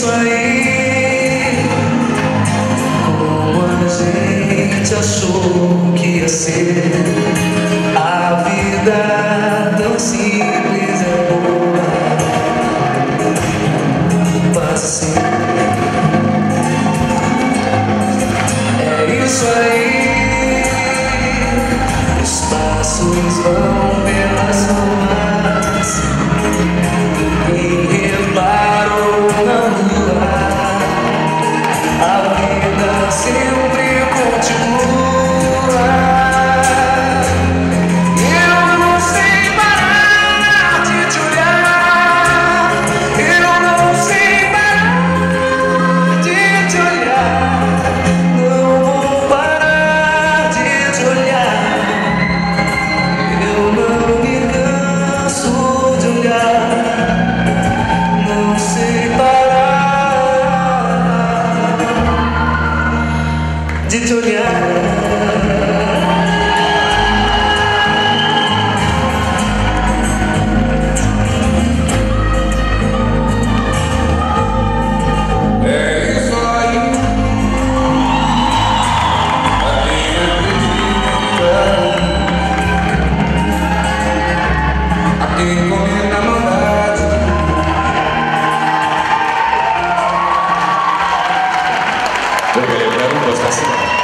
isso aí. Como a gente achou que ia ser. A vida tão simples é boa. Passei É isso aí. Os passos vão de Toniana Obrigado, Lucas da.